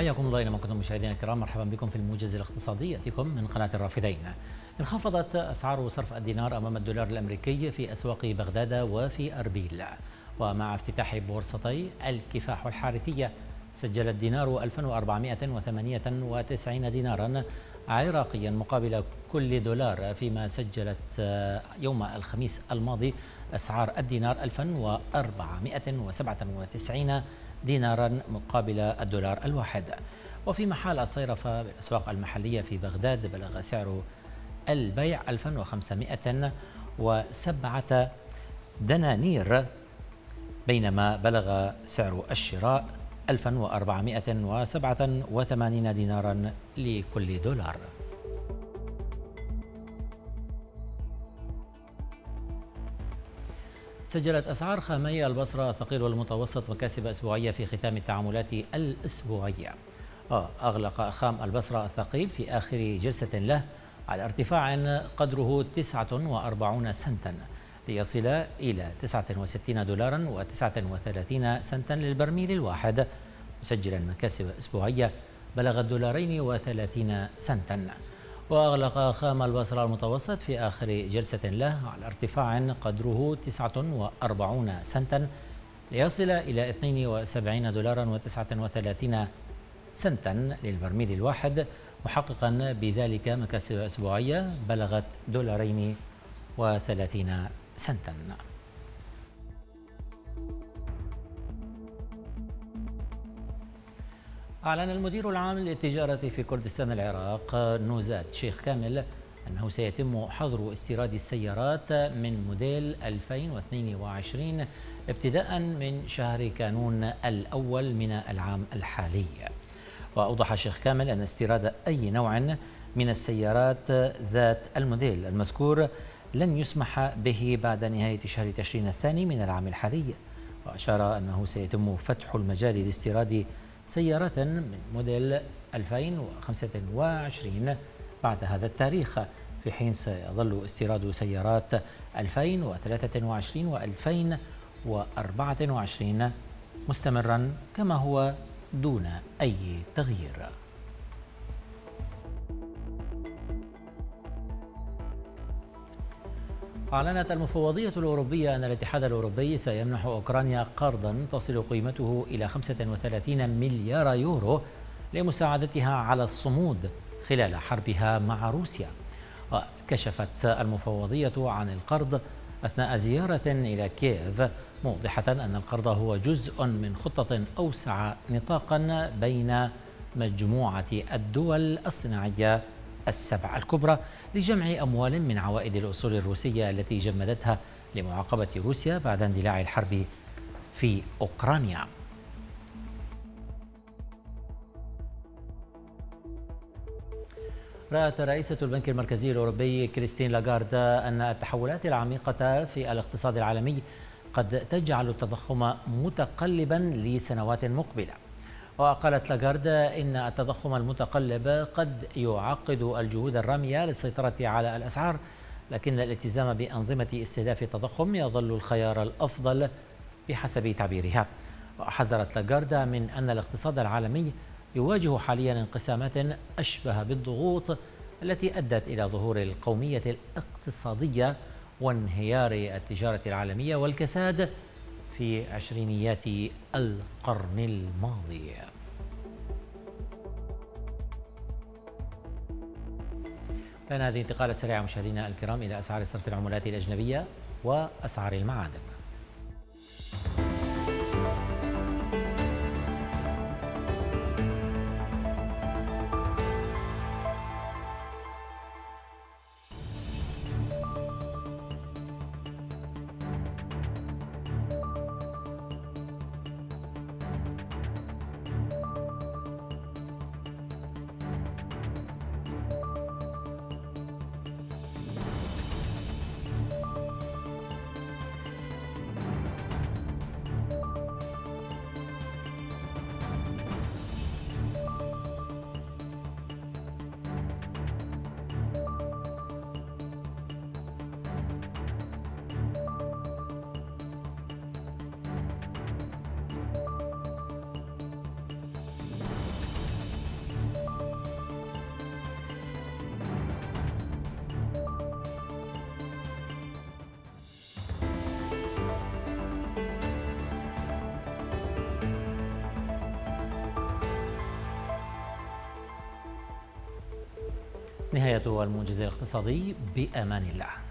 حياكم الله اينما كنتم مشاهدينا الكرام مرحبا بكم في الموجز الاقتصادي ياتيكم من قناة الرافدين. انخفضت أسعار صرف الدينار أمام الدولار الأمريكي في أسواق بغداد وفي أربيل ومع افتتاح بورصتي الكفاح والحارثيه سجل الدينار 1498 دينارا عراقيا مقابل كل دولار فيما سجلت يوم الخميس الماضي أسعار الدينار 1497 دينارا مقابل الدولار الواحد. وفي محل الصيرفة بالأسواق المحلية في بغداد بلغ سعر البيع 1507 دنانير بينما بلغ سعر الشراء 1487 دينارا لكل دولار. سجلت أسعار خامي البصرة الثقيل والمتوسط مكاسب أسبوعية في ختام التعاملات الأسبوعية. أغلق خام البصرة الثقيل في آخر جلسة له على ارتفاع قدره 49 سنتا ليصل إلى 69 دولارا و39 سنتا للبرميل الواحد. مسجلا مكاسب أسبوعية بلغت دولارين وثلاثين سنتا. وأغلق خام البصرة المتوسط في آخر جلسة له على ارتفاع قدره 49 سنتا ليصل إلى 72 دولارا و39 سنتا للبرميل الواحد محققا بذلك مكاسب أسبوعية بلغت دولارين وثلاثين سنتا. أعلن المدير العام للتجارة في كردستان العراق نوزاد شيخ كامل أنه سيتم حظر استيراد السيارات من موديل 2022 ابتداء من شهر كانون الأول من العام الحالي. وأوضح الشيخ كامل أن استيراد أي نوع من السيارات ذات الموديل المذكور لن يسمح به بعد نهاية شهر تشرين الثاني من العام الحالي. وأشار أنه سيتم فتح المجال لاستيراد سيارة من موديل 2025 بعد هذا التاريخ. في حين سيظل استيراد سيارات 2023 و 2024 مستمرا كما هو دون أي تغيير. أعلنت المفوضية الأوروبية أن الاتحاد الأوروبي سيمنح أوكرانيا قرضا تصل قيمته إلى 35 مليار يورو لمساعدتها على الصمود خلال حربها مع روسيا. وكشفت المفوضية عن القرض أثناء زيارة إلى كييف موضحة أن القرض هو جزء من خطة أوسع نطاقا بين مجموعة الدول الصناعية السبع الكبرى لجمع أموال من عوائد الأصول الروسية التي جمدتها لمعاقبة روسيا بعد اندلاع الحرب في أوكرانيا. رأت رئيسة البنك المركزي الأوروبي كريستين لاغاردا أن التحولات العميقة في الاقتصاد العالمي قد تجعل التضخم متقلبا لسنوات مقبلة. وقالت لاغاردا إن التضخم المتقلب قد يعقد الجهود الرامية للسيطرة على الأسعار لكن الالتزام بأنظمة استهداف التضخم يظل الخيار الأفضل بحسب تعبيرها. وحذرت لاغاردا من أن الاقتصاد العالمي يواجه حاليا انقسامات أشبه بالضغوط التي أدت إلى ظهور القومية الاقتصادية وانهيار التجارة العالمية والكساد في عشرينيات القرن الماضي. كان هذه انتقالة سريعة مشاهدينا الكرام إلى أسعار صرف العملات الأجنبية وأسعار المعادن. نهاية الموجز الاقتصادي بأمان الله.